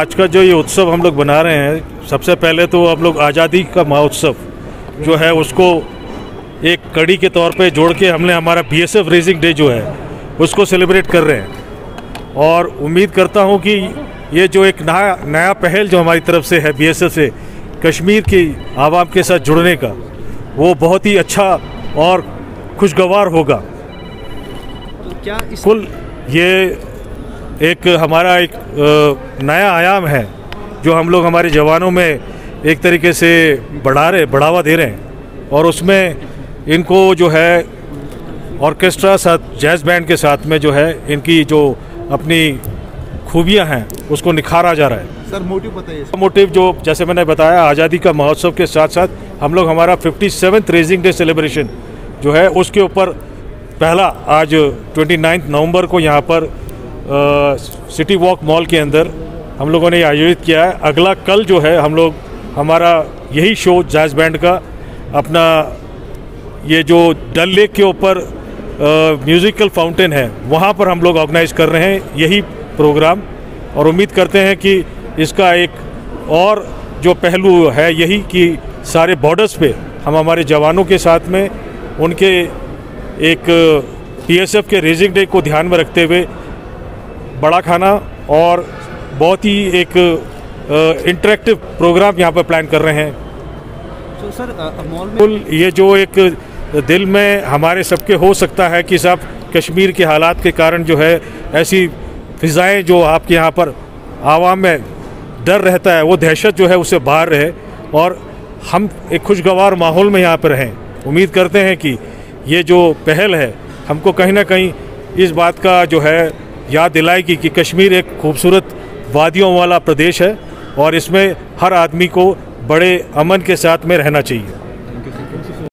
आज का जो ये उत्सव हम लोग बना रहे हैं सबसे पहले तो हम लोग आज़ादी का महोत्सव जो है उसको एक कड़ी के तौर पे जोड़ के हमने हमारा बी एस रेजिंग डे जो है उसको सेलिब्रेट कर रहे हैं। और उम्मीद करता हूँ कि ये जो एक नया नया पहल जो हमारी तरफ़ से है बी एस एफ़ से कश्मीर की आवाम के साथ जुड़ने का वो बहुत ही अच्छा और खुशगवार होगा। तो क्या इस कुल ये एक हमारा एक नया आयाम है जो हम लोग हमारे जवानों में एक तरीके से बढ़ा रहे बढ़ावा दे रहे हैं। और उसमें इनको जो है ऑर्केस्ट्रा साथ जैज़ बैंड के साथ में जो है इनकी जो अपनी खूबियाँ हैं उसको निखारा जा रहा है। सर मोटिव बताइए। मोटिव जो जैसे मैंने बताया आज़ादी का महोत्सव के साथ साथ हम लोग हमारा fifty seventh raising day celebration जो है उसके ऊपर पहला आज 29 नवंबर को यहाँ पर सिटी वॉक मॉल के अंदर हम लोगों ने आयोजित किया है। अगला कल जो है हम लोग, हमारा यही शो जैज बैंड का अपना ये जो डल लेक के ऊपर म्यूज़िकल फाउंटेन है, वहाँ पर हम लोग ऑर्गेनाइज कर रहे हैं यही प्रोग्राम और उम्मीद करते हैं कि इसका एक और जो पहलू है यही कि सारे बॉर्डर्स पे हम हमारे जवानों के साथ में उनके एक पीएसएफ के रेजिंग डे को ध्यान में रखते हुए बड़ा खाना और बहुत ही एक इंटरेक्टिव प्रोग्राम यहाँ पर प्लान कर रहे हैं। तो सर मॉल में ये जो एक दिल में हमारे सबके हो सकता है कि साहब कश्मीर के हालात के कारण जो है ऐसी फिज़ाएँ जो आपके यहाँ पर आवाम में डर रहता है वो दहशत जो है उससे बाहर रहे और हम एक खुशगवार माहौल में यहाँ पर रहें। उम्मीद करते हैं कि ये जो पहल है हमको कहीं ना कहीं इस बात का जो है याद दिलाएगी कि कश्मीर एक खूबसूरत वादियों वाला प्रदेश है और इसमें हर आदमी को बड़े अमन के साथ में रहना चाहिए।